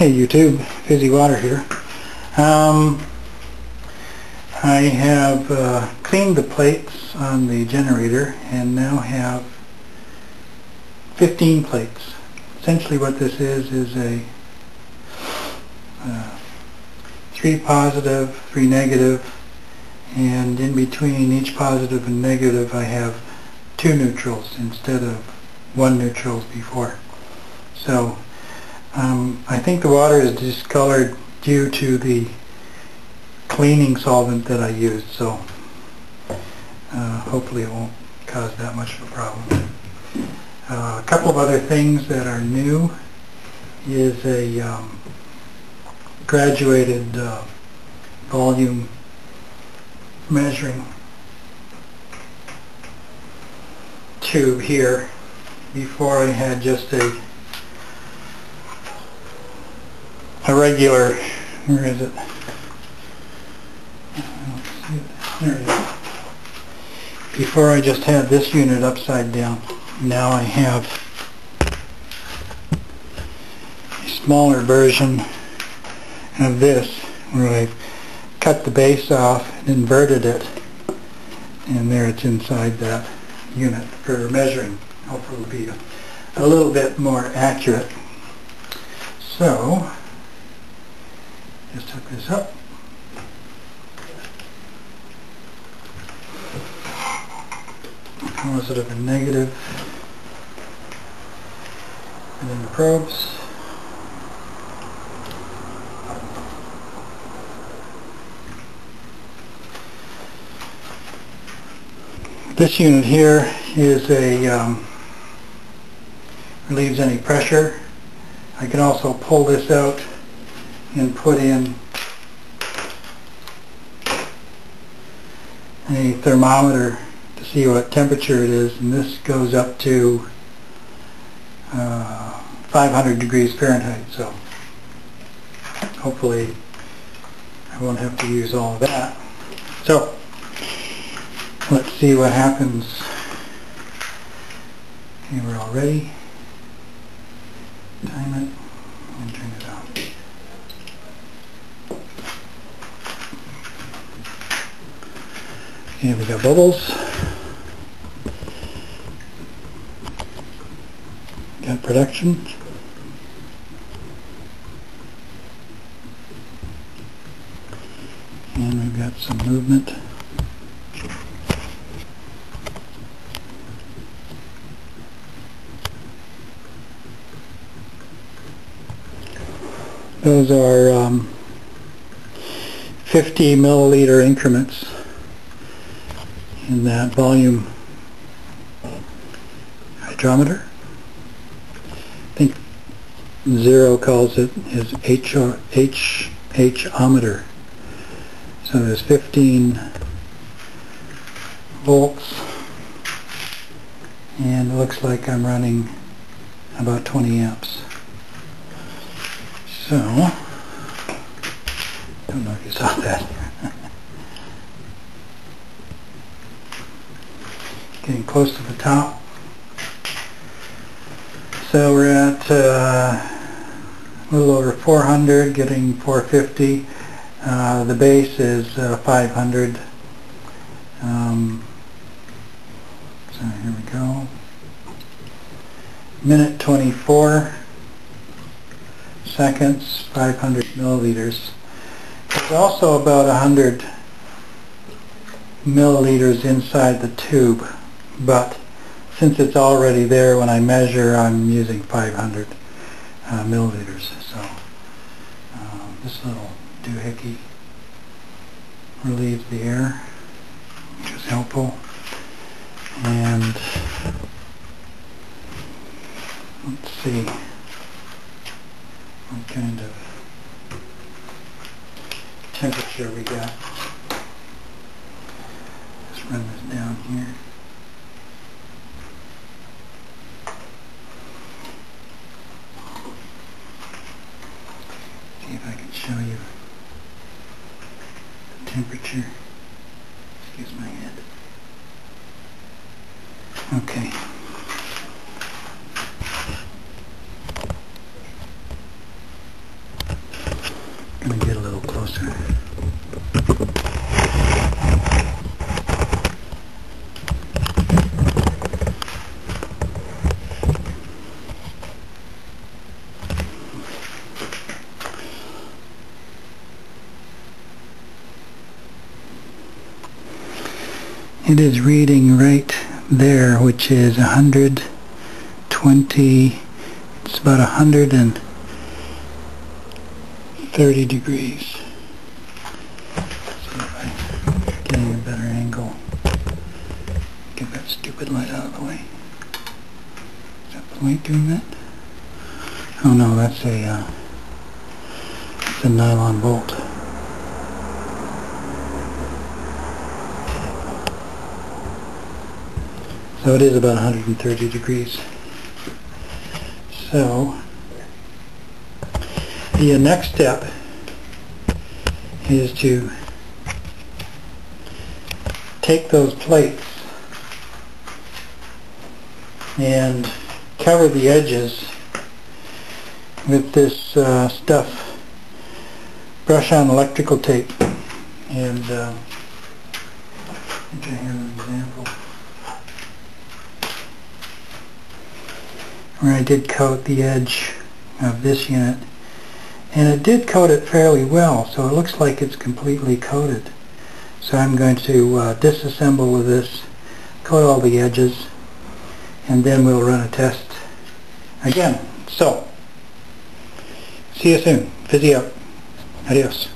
Hey YouTube, Fizzy Water here. Um, I have uh, cleaned the plates on the generator and now have 15 plates. Essentially what this is is a uh, three positive, three negative, and in between each positive and negative I have two neutrals instead of one neutral before. So um, I think the water is discolored due to the cleaning solvent that I used, so uh, hopefully it won't cause that much of a problem. Uh, a couple of other things that are new is a um, graduated uh, volume measuring tube here. Before I had just a a regular, where is it? There it is. Before I just had this unit upside down. Now I have a smaller version of this where I've cut the base off and inverted it and there it's inside that unit for measuring. Hopefully it'll be a, a little bit more accurate. So just hook this up. Positive and negative. And then the probes. This unit here is a um, relieves any pressure. I can also pull this out and put in a thermometer to see what temperature it is and this goes up to uh, 500 degrees Fahrenheit so hopefully I won't have to use all of that. So let's see what happens. Okay we're all ready time it and turn it on Here we got bubbles. Got production. And we've got some movement. Those are um, 50 milliliter increments in that volume hydrometer. I think Zero calls it his HR, H, H-ometer. So there's 15 volts and it looks like I'm running about 20 amps. So, I don't know if you saw that. Getting close to the top. So we're at uh, a little over 400, getting 450. Uh, the base is uh, 500. Um, so here we go. Minute 24 seconds, 500 milliliters. There's also about 100 milliliters inside the tube but since it's already there when I measure I'm using 500 uh, milliliters so um, this little doohickey relieves the air which is helpful. And let's see. What kind of temperature we got? Let's run this down here see if I can show you temperature. Excuse my head. Okay. It is reading right there, which is 120, it's about 130 degrees. Getting a better angle. Get that stupid light out of the way. Is that the light doing that? Oh no, that's a, uh, it's a nylon bolt. So it is about 130 degrees. So the next step is to take those plates and cover the edges with this uh, stuff brush on electrical tape and uh, you an example where I did coat the edge of this unit. And it did coat it fairly well so it looks like it's completely coated. So I'm going to uh, disassemble this coat all the edges and then we'll run a test again. So see you soon. Fizzy out adios